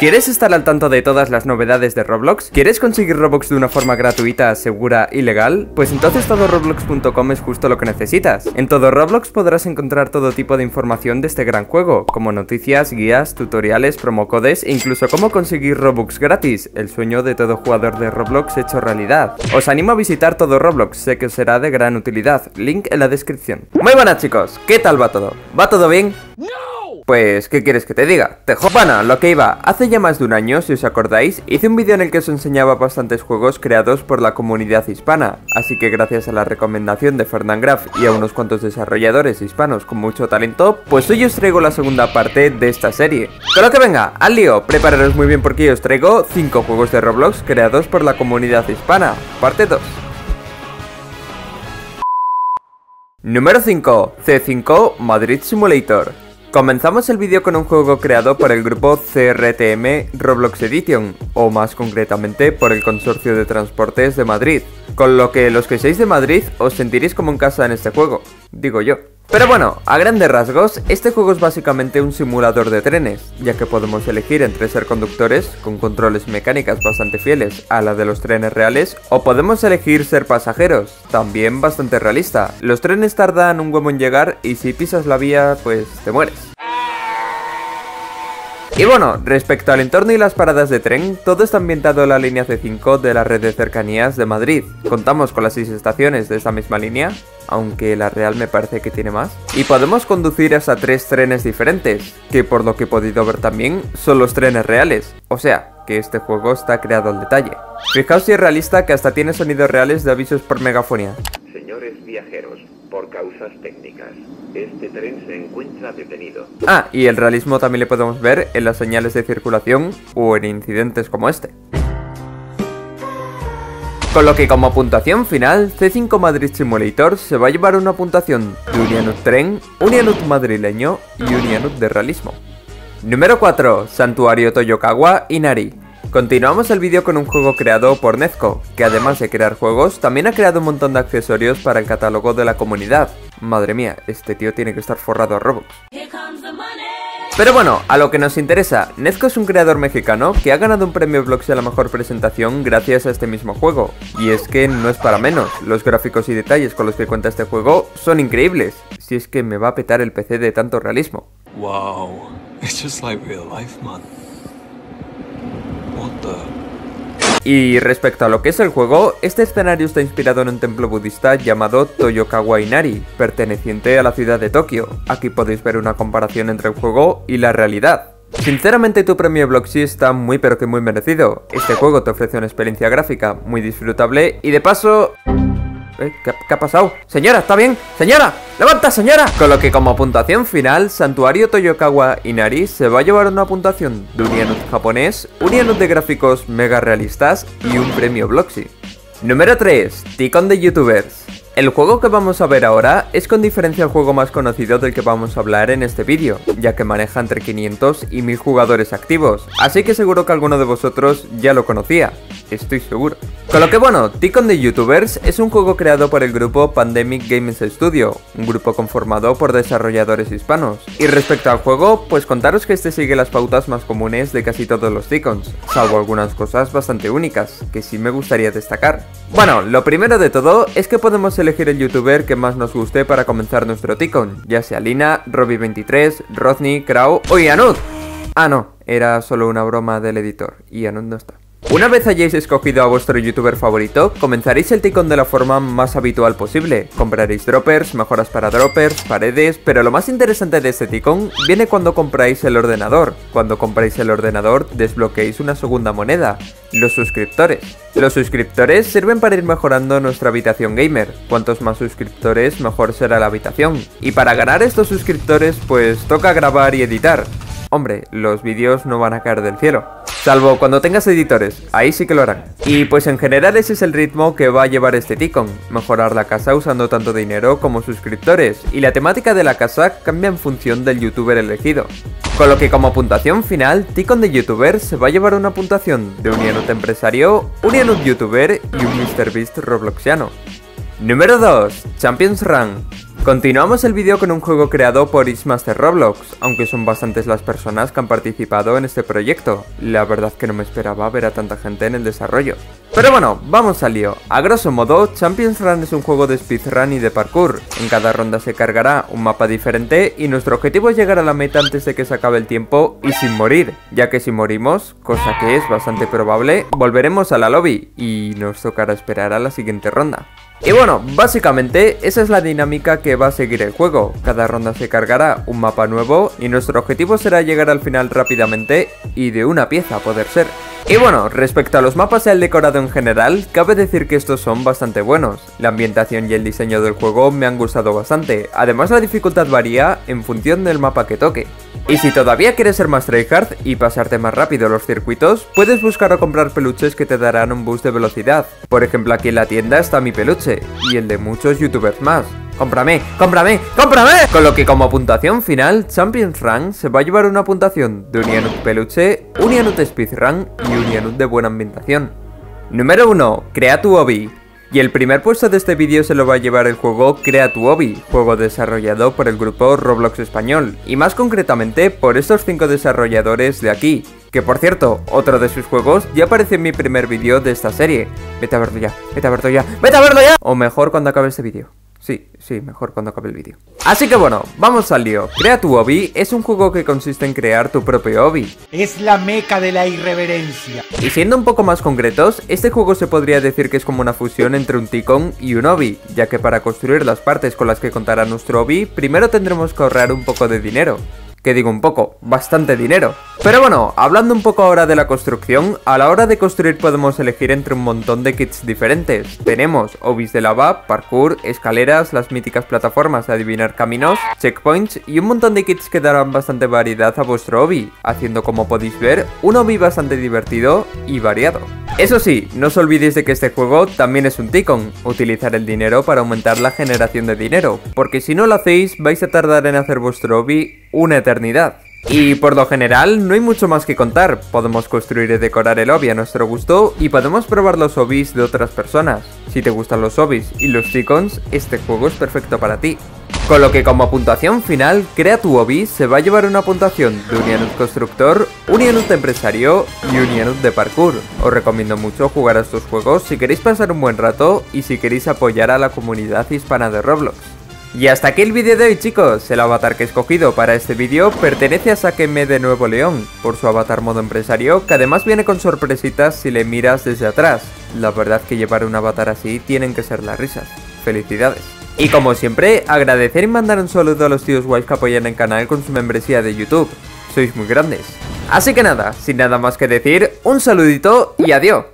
¿Quieres estar al tanto de todas las novedades de Roblox? ¿Quieres conseguir Robux de una forma gratuita, segura y legal? Pues entonces todoroblox.com es justo lo que necesitas. En todo Roblox podrás encontrar todo tipo de información de este gran juego, como noticias, guías, tutoriales, promocodes e incluso cómo conseguir Robux gratis, el sueño de todo jugador de Roblox hecho realidad. Os animo a visitar todo Roblox, sé que os será de gran utilidad, link en la descripción. Muy buenas chicos, ¿qué tal va todo? ¿Va todo bien? Pues, ¿qué quieres que te diga? Te Bueno, lo que iba, hace ya más de un año, si os acordáis, hice un vídeo en el que os enseñaba bastantes juegos creados por la comunidad hispana, así que gracias a la recomendación de Fernand Graf y a unos cuantos desarrolladores hispanos con mucho talento, pues hoy os traigo la segunda parte de esta serie. Con lo que venga, al lío, prepararos muy bien porque os traigo 5 juegos de Roblox creados por la comunidad hispana, parte 2. Número 5, C5 Madrid Simulator. Comenzamos el vídeo con un juego creado por el grupo CRTM Roblox Edition, o más concretamente por el Consorcio de Transportes de Madrid, con lo que los que seáis de Madrid os sentiréis como en casa en este juego, digo yo. Pero bueno, a grandes rasgos, este juego es básicamente un simulador de trenes, ya que podemos elegir entre ser conductores, con controles mecánicas bastante fieles a la de los trenes reales, o podemos elegir ser pasajeros, también bastante realista. Los trenes tardan un huevo en llegar y si pisas la vía, pues te mueres. Y bueno, respecto al entorno y las paradas de tren, todo está ambientado en la línea C5 de la red de cercanías de Madrid. Contamos con las 6 estaciones de esta misma línea, aunque la real me parece que tiene más. Y podemos conducir hasta 3 trenes diferentes, que por lo que he podido ver también son los trenes reales. O sea, que este juego está creado al detalle. Fijaos si es realista que hasta tiene sonidos reales de avisos por megafonía. Señores viajeros, por causas técnicas, este tren se encuentra detenido. Ah, y el realismo también le podemos ver en las señales de circulación o en incidentes como este. Con lo que como puntuación final, C5 Madrid Simulator se va a llevar una puntuación de Unianut Tren, Unianut madrileño y Unianut de realismo. Número 4. Santuario Toyokawa Inari. Continuamos el vídeo con un juego creado por Nezco, que además de crear juegos, también ha creado un montón de accesorios para el catálogo de la comunidad. Madre mía, este tío tiene que estar forrado a Robux. Pero bueno, a lo que nos interesa, Nezco es un creador mexicano que ha ganado un premio Bloxy a la mejor presentación gracias a este mismo juego. Y es que no es para menos, los gráficos y detalles con los que cuenta este juego son increíbles, si es que me va a petar el PC de tanto realismo. Wow, it's just like real life, man. What the... Y respecto a lo que es el juego, este escenario está inspirado en un templo budista llamado Toyokawa Inari, perteneciente a la ciudad de Tokio. Aquí podéis ver una comparación entre el juego y la realidad. Sinceramente tu premio Bloxy está muy pero que muy merecido. Este juego te ofrece una experiencia gráfica muy disfrutable y de paso... ¿Eh? ¿Qué, ha pasado? Señora, ¿está bien? ¡Señora! ¡Levanta, señora! Con lo que como puntuación final, Santuario Toyokawa Inari se va a llevar una puntuación de un japonés, un de gráficos mega realistas y un premio Bloxy. Número 3. Ticon de Youtubers. El juego que vamos a ver ahora es con diferencia el juego más conocido del que vamos a hablar en este vídeo, ya que maneja entre 500 y 1000 jugadores activos, así que seguro que alguno de vosotros ya lo conocía estoy seguro. Con lo que bueno, Ticon de Youtubers es un juego creado por el grupo Pandemic Games Studio, un grupo conformado por desarrolladores hispanos. Y respecto al juego, pues contaros que este sigue las pautas más comunes de casi todos los Ticons, salvo algunas cosas bastante únicas, que sí me gustaría destacar. Bueno, lo primero de todo es que podemos elegir el youtuber que más nos guste para comenzar nuestro Ticon, ya sea Lina, Robbie23, Rodney, Crow o Ianud. Ah no, era solo una broma del editor, Ianud no está. Una vez hayáis escogido a vuestro youtuber favorito, comenzaréis el ticón de la forma más habitual posible. Compraréis droppers, mejoras para droppers, paredes, pero lo más interesante de este ticón viene cuando compráis el ordenador. Cuando compráis el ordenador desbloqueáis una segunda moneda, los suscriptores. Los suscriptores sirven para ir mejorando nuestra habitación gamer. Cuantos más suscriptores, mejor será la habitación. Y para ganar estos suscriptores, pues toca grabar y editar. Hombre, los vídeos no van a caer del cielo. Salvo cuando tengas editores, ahí sí que lo harán. Y pues en general ese es el ritmo que va a llevar este Ticon, mejorar la casa usando tanto dinero como suscriptores, y la temática de la casa cambia en función del youtuber elegido. Con lo que como puntuación final, Ticon de youtuber se va a llevar una puntuación de un Yanut empresario, un Yanut youtuber y un MrBeast robloxiano. Número 2. Champions Run. Continuamos el vídeo con un juego creado por Ismaster Roblox, aunque son bastantes las personas que han participado en este proyecto. La verdad que no me esperaba ver a tanta gente en el desarrollo. Pero bueno, vamos al lío. A grosso modo, Champions Run es un juego de speedrun y de parkour. En cada ronda se cargará un mapa diferente y nuestro objetivo es llegar a la meta antes de que se acabe el tiempo y sin morir, ya que si morimos, cosa que es bastante probable, volveremos a la lobby y nos tocará esperar a la siguiente ronda. Y bueno, básicamente esa es la dinámica que va a seguir el juego. Cada ronda se cargará un mapa nuevo y nuestro objetivo será llegar al final rápidamente y de una pieza a poder ser. Y bueno, respecto a los mapas y al decorado en general, cabe decir que estos son bastante buenos. La ambientación y el diseño del juego me han gustado bastante, además la dificultad varía en función del mapa que toque. Y si todavía quieres ser más tryhard y pasarte más rápido los circuitos, puedes buscar o comprar peluches que te darán un boost de velocidad. Por ejemplo aquí en la tienda está mi peluche, y el de muchos youtubers más. ¡Cómprame! ¡Cómprame! ¡Cómprame! Con lo que como puntuación final, Champions Rank se va a llevar una puntuación de un peluche, un Yanut speedrun y un Yanut de buena ambientación. Número 1. Crea tu hobby. Y el primer puesto de este vídeo se lo va a llevar el juego Crea tu Hobby, juego desarrollado por el grupo Roblox Español, y más concretamente por estos 5 desarrolladores de aquí, que por cierto, otro de sus juegos ya apareció en mi primer vídeo de esta serie. Vete a verlo ya, vete a verlo ya, vete a verlo ya. O mejor cuando acabe este vídeo. Sí, sí, mejor cuando acabe el vídeo. Así que bueno, vamos al lío. Crea tu hobby es un juego que consiste en crear tu propio hobby. Es la meca de la irreverencia. Y siendo un poco más concretos, este juego se podría decir que es como una fusión entre un ticón y un hobby, ya que para construir las partes con las que contará nuestro hobby, primero tendremos que ahorrar un poco de dinero que digo un poco, bastante dinero. Pero bueno, hablando un poco ahora de la construcción, a la hora de construir podemos elegir entre un montón de kits diferentes. Tenemos obis de lava, parkour, escaleras, las míticas plataformas de adivinar caminos, checkpoints y un montón de kits que darán bastante variedad a vuestro hobby, haciendo como podéis ver un hobby bastante divertido y variado. Eso sí, no os olvidéis de que este juego también es un ticon, utilizar el dinero para aumentar la generación de dinero, porque si no lo hacéis vais a tardar en hacer vuestro hobby una eternidad. Y por lo general no hay mucho más que contar, podemos construir y decorar el hobby a nuestro gusto y podemos probar los hobbies de otras personas. Si te gustan los hobbies y los ticons, este juego es perfecto para ti. Con lo que como puntuación final, Crea tu hobby se va a llevar una puntuación de un Yanut constructor, un Yanut empresario y un Yanut de parkour. Os recomiendo mucho jugar a estos juegos si queréis pasar un buen rato y si queréis apoyar a la comunidad hispana de Roblox. Y hasta aquí el vídeo de hoy chicos, el avatar que he escogido para este vídeo pertenece a Sakeme de Nuevo León, por su avatar modo empresario, que además viene con sorpresitas si le miras desde atrás. La verdad que llevar un avatar así tienen que ser las risas. Felicidades. Y como siempre, agradecer y mandar un saludo a los tíos guays que apoyan el canal con su membresía de YouTube. Sois muy grandes. Así que nada, sin nada más que decir, un saludito y adiós.